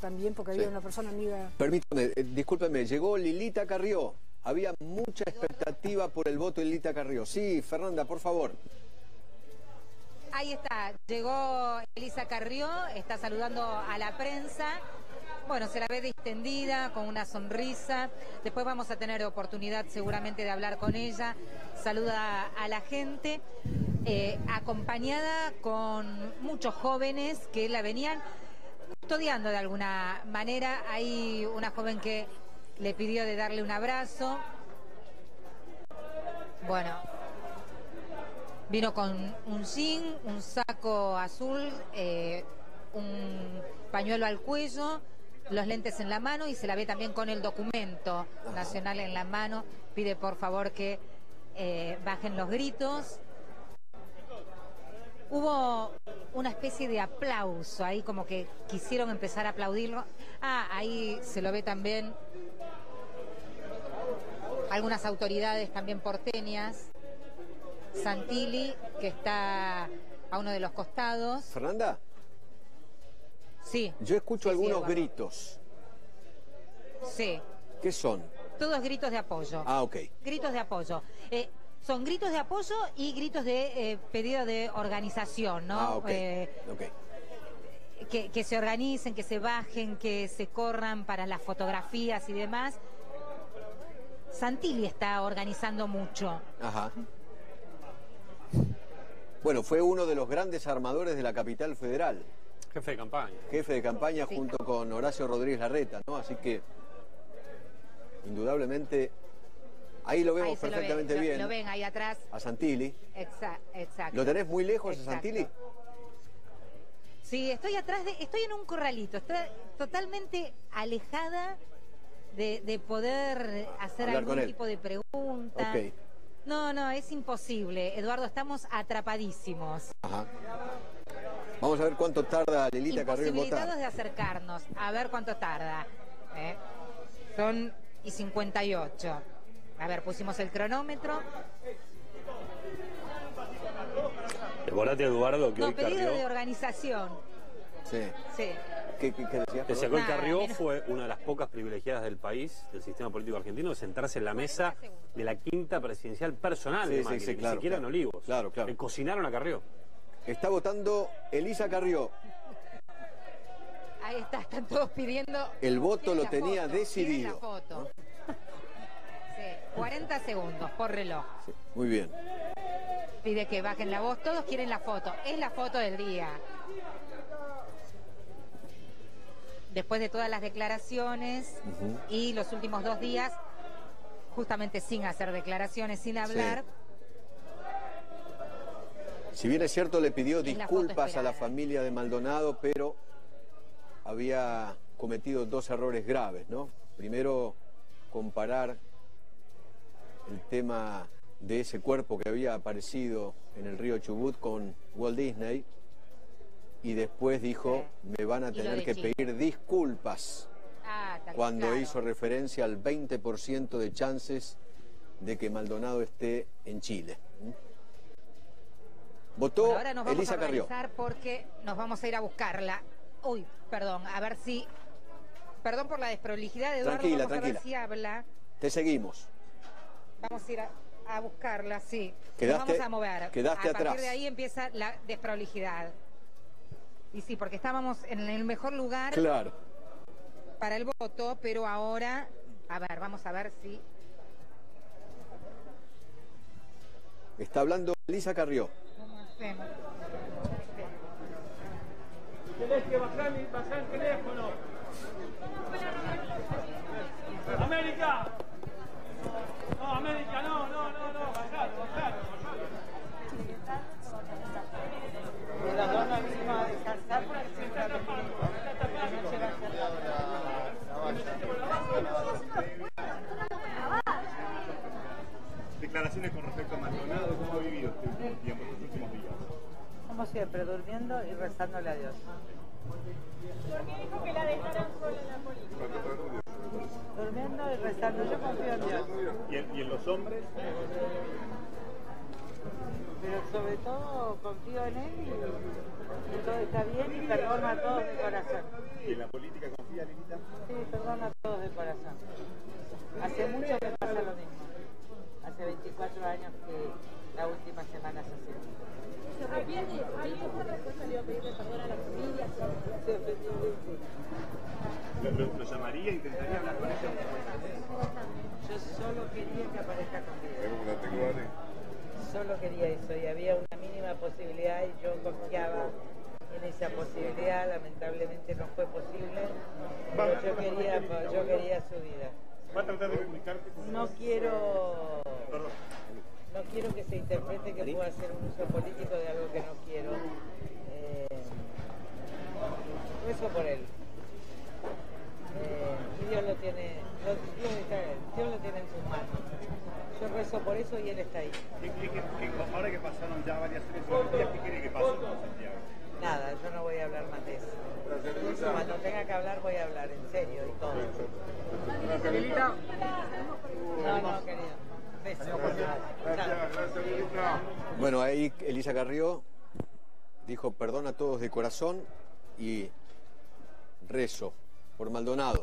también, porque había una persona amiga. Permítame, eh, discúlpeme, llegó Lilita Carrió. Había mucha expectativa por el voto de Lilita Carrió. Sí, Fernanda, por favor. Ahí está, llegó Elisa Carrió, está saludando a la prensa. Bueno, se la ve distendida, con una sonrisa. Después vamos a tener oportunidad seguramente de hablar con ella. Saluda a la gente, eh, acompañada con muchos jóvenes que la venían custodiando de alguna manera. Hay una joven que le pidió de darle un abrazo. Bueno, vino con un jean, un saco azul, eh, un pañuelo al cuello, los lentes en la mano y se la ve también con el documento nacional en la mano. Pide por favor que eh, bajen los gritos hubo una especie de aplauso ahí, como que quisieron empezar a aplaudirlo. Ah, ahí se lo ve también algunas autoridades también porteñas. Santilli, que está a uno de los costados. ¿Fernanda? Sí. Yo escucho algunos gritos. Sí. ¿Qué son? Todos gritos de apoyo. Ah, ok. Gritos de apoyo. Eh, son gritos de apoyo y gritos de eh, pedido de organización, ¿no? Ah, eh, que, se organicen, que se bajen, que se corran para las fotografías y demás. Santilli está organizando mucho. Ajá. Bueno, fue uno de los grandes armadores de la capital federal. Jefe de campaña. Jefe de campaña junto con Horacio Rodríguez Larreta, ¿no? Así que, indudablemente, Ahí lo vemos perfectamente bien. Lo, ven ahí atrás. A Santilli. Exacto. ¿Lo tenés muy lejos a Santilli? Sí, estoy atrás de, estoy en un corralito, estoy totalmente alejada de, poder hacer algún tipo de pregunta. No, no, es imposible. Eduardo, estamos atrapadísimos. Ajá. Vamos a ver cuánto tarda Lelita Carrillo en votar. de acercarnos, a ver cuánto tarda. ¿eh? Son y 58. A ver, pusimos el cronómetro. Demorate, Eduardo, que no, hoy pedido de organización. Sí. Sí. ¿Qué, qué, decías? Decía que hoy Carrió fue una de las pocas privilegiadas del país, del sistema político argentino, de sentarse en la mesa de la quinta presidencial personal sí, de Macri, sí, sí, ni siquiera en Olivos. Claro, claro. Que cocinaron a Carrió. Está votando Elisa Carrió. Ahí está, están todos pidiendo. El voto lo tenía decidido. La foto. 40 segundos por reloj. muy bien. Pide que bajen la voz. Todos quieren la foto. Es la foto del día. Después de todas las declaraciones y los últimos dos días, justamente sin hacer declaraciones, sin hablar. Si bien es cierto, le pidió disculpas a la familia de Maldonado, pero había cometido dos errores graves, ¿no? Primero, comparar el tema de ese cuerpo que había aparecido en el río Chubut con Walt Disney y después dijo, me van a tener que pedir disculpas ah, cuando hizo referencia al 20% de chances de que Maldonado esté en Chile. ¿Mm? Votó ahora nos vamos Elisa a porque nos vamos a ir a buscarla. Uy, perdón, a ver si... Perdón por la desprolijidad de Eduardo, tranquila, vamos tranquila. a ver si habla. Te seguimos. Vamos a ir a, buscarla, sí. Quedaste, vamos a mover. Quedaste a partir de ahí empieza la desprolijidad. Y sí, porque estábamos en el mejor lugar claro. para el voto, pero ahora, a ver, vamos a ver si... Está hablando Elisa Carrió. Tenés que bajar, bajar el teléfono. América. No, América, no, no, no, no, bajalo, bajalo. Las dos nos vinimos a descansar porque siempre la noche va a ser Declaraciones con respecto a Maldonado, ¿cómo ha vivido usted digamos, los últimos días? Como siempre, durmiendo y rezándole a Dios. ¿Por qué dijo que la dejaran sola en la política? Durmiendo y rezando, yo confío en Dios. ¿Y en, y en los hombres? Pero sobre todo confío en Él y que todo está bien y perdono a todos de corazón. ¿Y en la política confía, Lilita? Sí, perdono a todos de corazón. Hace mucho que pasa lo mismo. Hace 24 años que la última semana se hace. ¿Se arrepiente? ¿Ahí por respuesta le iba a pedirle perdón a la familia? Sí, efectivamente. ¿Lo, lo, lo llamaría? ¿Intentaría hablar con ella? Yo solo quería que aparezca conmigo. Solo quería eso y había una mínima posibilidad y yo confiaba en esa posibilidad. Lamentablemente no fue posible, pero yo quería, yo quería su vida. ¿Va a tratar de comunicarte No quiero, no quiero que se interprete que pueda hacer un uso político de algo que no está ahí. ¿Qué, qué, qué, qué- ahora que pasaron ya varias elecciones, ¿qué quiere que pase con Santiago? Nada, yo no voy a hablar más de eso. Cuando tenga que hablar voy a hablar, en serio y todo. No, no, querido. Gracias. Bueno, ahí Elisa Carrió dijo perdón a todos de corazón y rezo por Maldonado.